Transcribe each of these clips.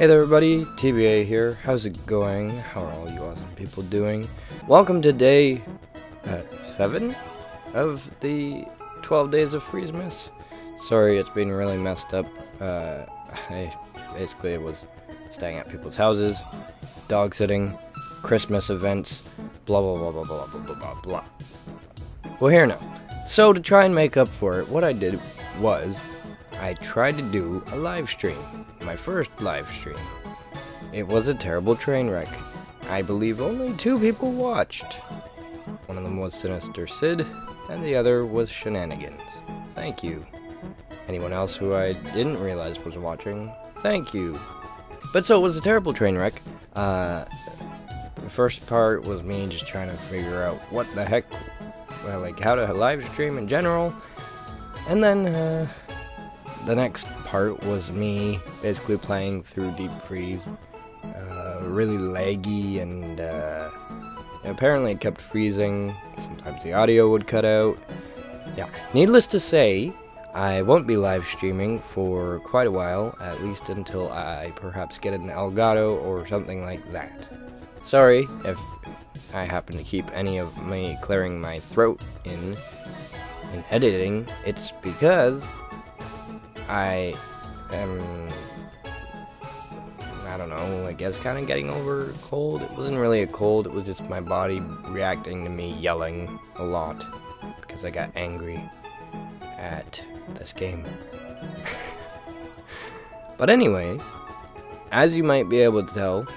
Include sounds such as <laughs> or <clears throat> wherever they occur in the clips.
Hey there everybody, TBA here. How's it going? How are all you awesome people doing? Welcome to day uh, 7 of the 12 days of Freezemas. Sorry, it's been really messed up. Uh, I basically was staying at people's houses, dog sitting, Christmas events, blah blah blah blah blah blah blah blah blah. Well, here now. So to try and make up for it, what I did was I tried to do a live stream my first live stream. It was a terrible train wreck. I believe only two people watched. One of them was Sinister Sid, and the other was Shenanigans. Thank you. Anyone else who I didn't realize was watching, thank you. But so it was a terrible train wreck. Uh, the first part was me just trying to figure out what the heck, well, like how to live stream in general. And then, uh, the next part was me basically playing through Deep Freeze. Uh, really laggy and uh, apparently it kept freezing. Sometimes the audio would cut out. Yeah, needless to say, I won't be live streaming for quite a while, at least until I perhaps get an Elgato or something like that. Sorry if I happen to keep any of me clearing my throat in in editing. It's because I am, I don't know, I guess kind of getting over cold. It wasn't really a cold, it was just my body reacting to me yelling a lot because I got angry at this game. <laughs> but anyway, as you might be able to tell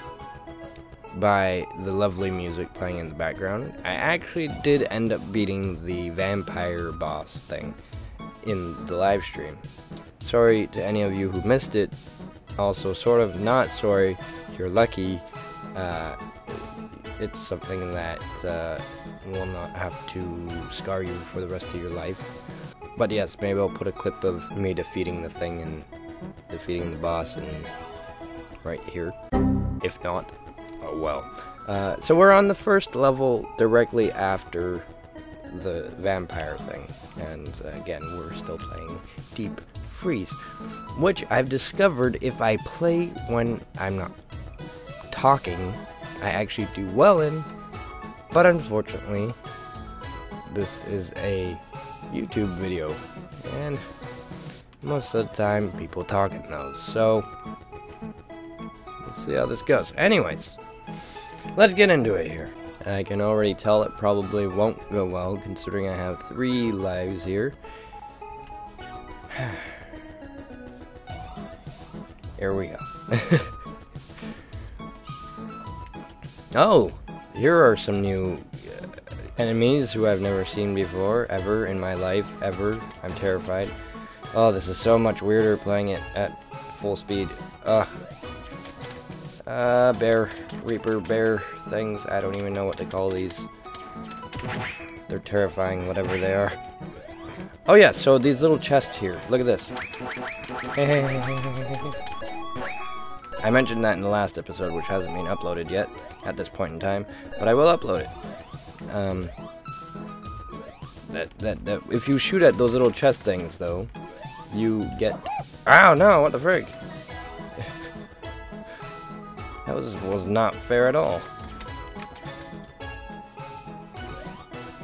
by the lovely music playing in the background, I actually did end up beating the vampire boss thing in the live stream. Sorry to any of you who missed it. Also, sort of not sorry. You're lucky. Uh, it's something that uh, will not have to scar you for the rest of your life. But yes, maybe I'll put a clip of me defeating the thing and defeating the boss and right here. If not, oh well. Uh, so we're on the first level directly after the vampire thing. And uh, again, we're still playing Deep freeze, which I've discovered if I play when I'm not talking, I actually do well in, but unfortunately, this is a YouTube video, and most of the time, people talk in those, so let's see how this goes. Anyways, let's get into it here. I can already tell it probably won't go well, considering I have three lives here. <sighs> <sighs> Here we go. oh, here are some new uh, enemies who I've never seen before, ever, in my life, ever. I'm terrified. Oh, this is so much weirder playing it at full speed. Ugh. Uh, bear, reaper, bear things. I don't even know what to call these. They're terrifying, whatever they are. Oh yeah, so these little chests here. Look at this. <laughs> I mentioned that in the last episode, which hasn't been uploaded yet at this point in time, but I will upload it. Um, that, that, that, if you shoot at those little chest things, though, you get... Oh no, what the frig? <laughs> that was, was not fair at all.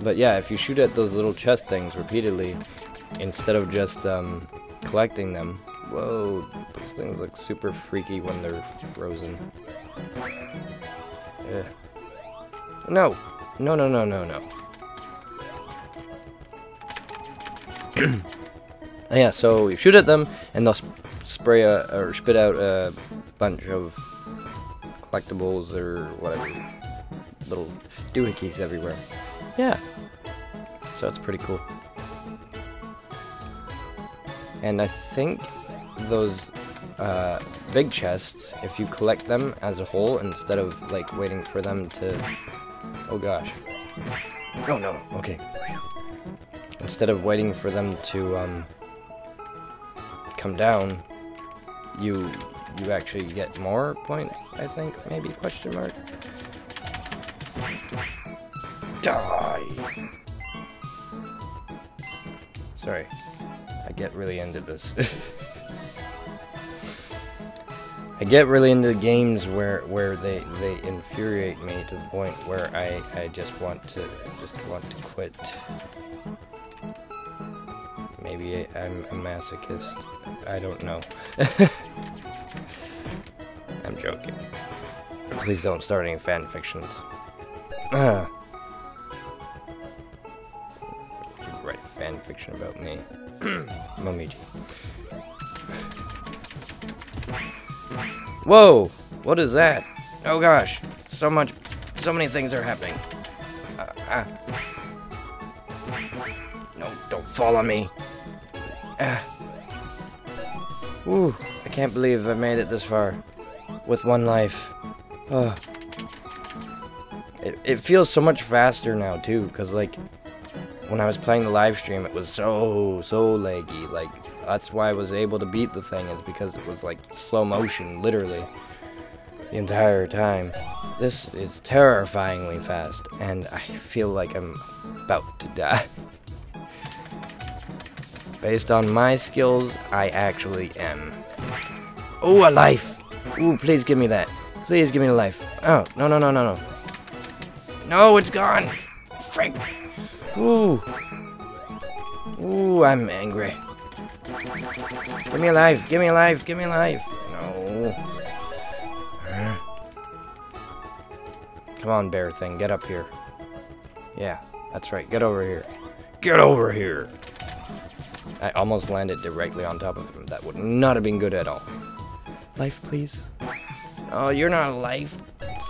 But yeah, if you shoot at those little chest things repeatedly, instead of just um, collecting them, Whoa, things look super freaky when they're frozen. Yeah. No! No, no, no, no, no. <clears throat> yeah, so you shoot at them, and they'll sp spray a, or spit out a bunch of collectibles or whatever. Little doohickeys everywhere. Yeah. So it's pretty cool. And I think those uh, big chests, if you collect them as a whole instead of like waiting for them to... Oh gosh. No, no, okay. Instead of waiting for them to um, come down, you you actually get more points, I think, maybe, question mark? Die! Sorry, I get really into this. <laughs> I get really into games where where they they infuriate me to the point where I I just want to just want to quit. Maybe I'm a masochist. I don't know. <laughs> I'm joking. Please don't start any fan fictions. <clears throat> Write fan fiction about me. <clears throat> Momiji. Whoa! What is that? Oh gosh, so much, so many things are happening. Uh, uh. No, don't fall on me. Uh. Ooh, I can't believe I made it this far. With one life. Oh. It, it feels so much faster now too, because like, when I was playing the live stream, it was so, so laggy. Like, that's why I was able to beat the thing, is because it was like slow motion, literally, the entire time. This is terrifyingly fast, and I feel like I'm about to die. Based on my skills, I actually am. Oh, a life! Ooh, please give me that. Please give me a life. Oh, no, no, no, no, no. No, it's gone! Frank! Ooh. Ooh, I'm angry. Give me a life, give me a life, give me a life. No. Come on, bear thing, get up here. Yeah, that's right, get over here. Get over here! I almost landed directly on top of him. That would not have been good at all. Life, please. Oh, you're not life.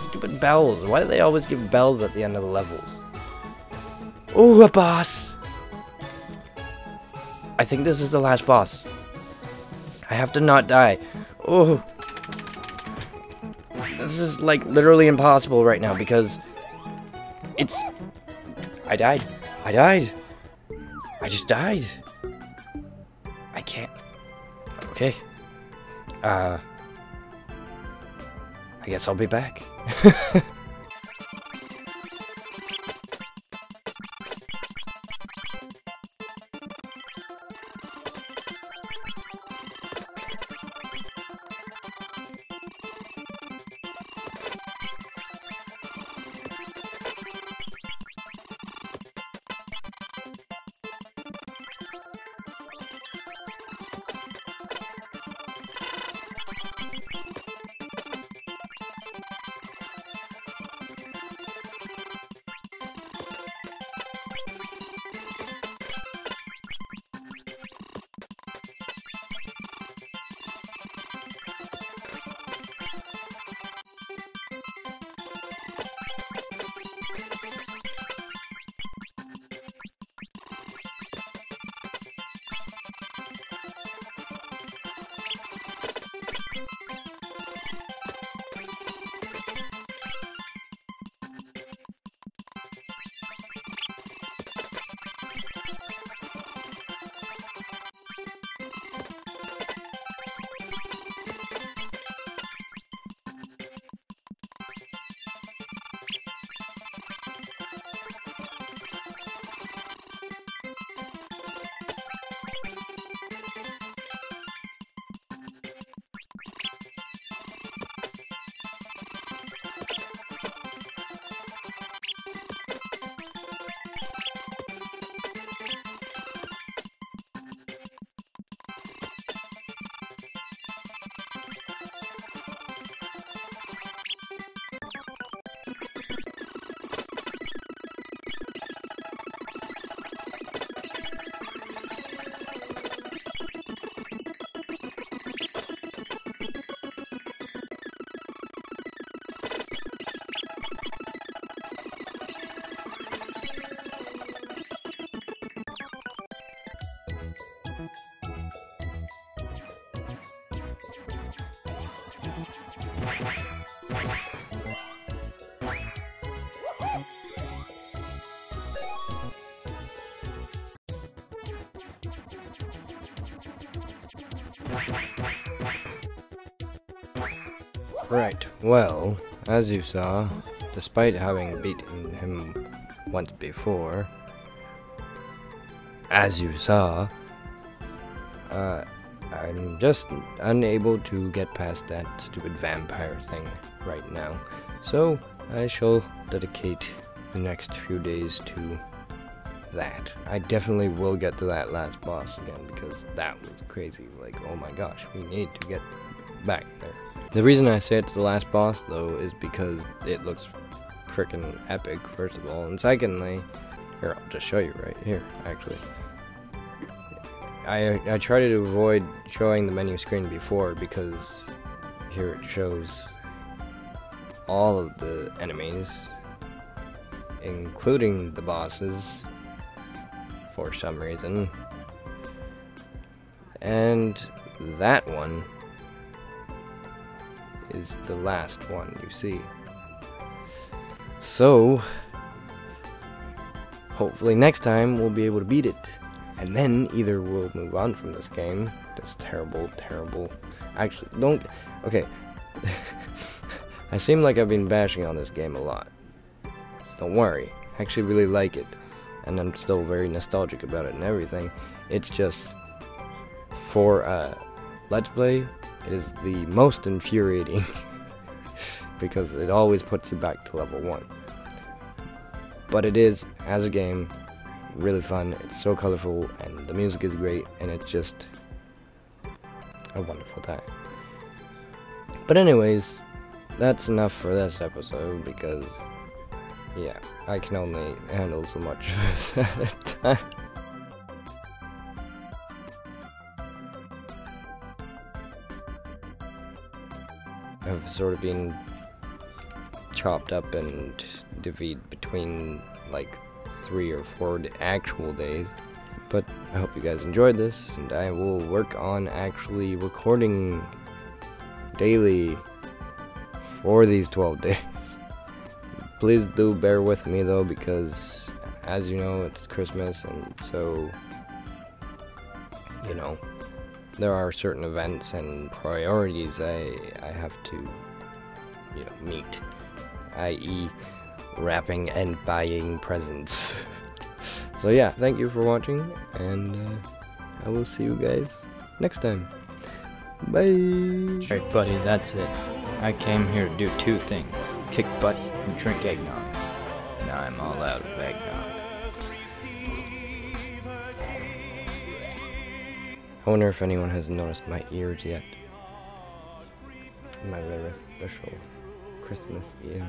Stupid bells. Why do they always give bells at the end of the levels? Ooh, a boss! I think this is the last boss. I have to not die. Oh. This is like literally impossible right now because it's... I died. I died. I just died. I can't... Okay. Uh... I guess I'll be back. <laughs> Right, well, as you saw, despite having beaten him once before, as you saw, uh, I'm just unable to get past that stupid vampire thing right now. So I shall dedicate the next few days to that. I definitely will get to that last boss again because that was crazy. Like, oh my gosh, we need to get back there. The reason I say it's the last boss though is because it looks freaking epic, first of all, and secondly, here, I'll just show you right here, actually. I, I try to avoid showing the menu screen before because here it shows all of the enemies, including the bosses, for some reason. And that one is the last one you see. So, hopefully next time we'll be able to beat it. And then either we'll move on from this game, this terrible, terrible... Actually, don't... Okay. <laughs> I seem like I've been bashing on this game a lot. Don't worry. I actually really like it. And I'm still very nostalgic about it and everything. It's just... For, uh... Let's Play, it is the most infuriating. <laughs> because it always puts you back to level 1. But it is, as a game, really fun. It's so colorful, and the music is great, and it's just a wonderful time. But anyways, that's enough for this episode, because, yeah, I can only handle so much of this <laughs> at a time. I've sort of been chopped up and divided between like three or four actual days. But I hope you guys enjoyed this, and I will work on actually recording daily for these 12 <laughs> days. Please do bear with me though, because as you know, it's Christmas, and so, you know, there are certain events and priorities I, I have to, you know, meet i.e. wrapping and buying presents. <laughs> so yeah, thank you for watching, and uh, I will see you guys next time. Bye! Alright buddy, that's it. I came here to do two things. Kick butt and drink eggnog. Now I'm all out of eggnog. I wonder if anyone has noticed my ears yet. My very special Christmas ears.